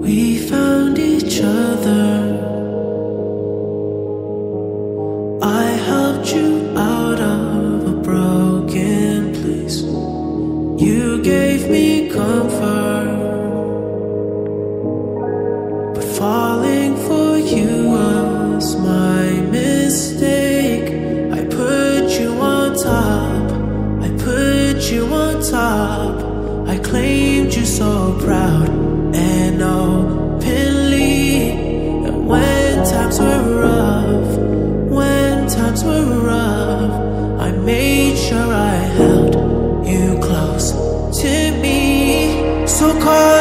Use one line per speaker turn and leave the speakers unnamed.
We found each other. I helped you out of a broken place. You gave me comfort. But falling for you was my mistake. I put you on top. I put you on top. I claimed you so proud and openly. And when times were rough, when times were rough, I made sure I held you close to me. So call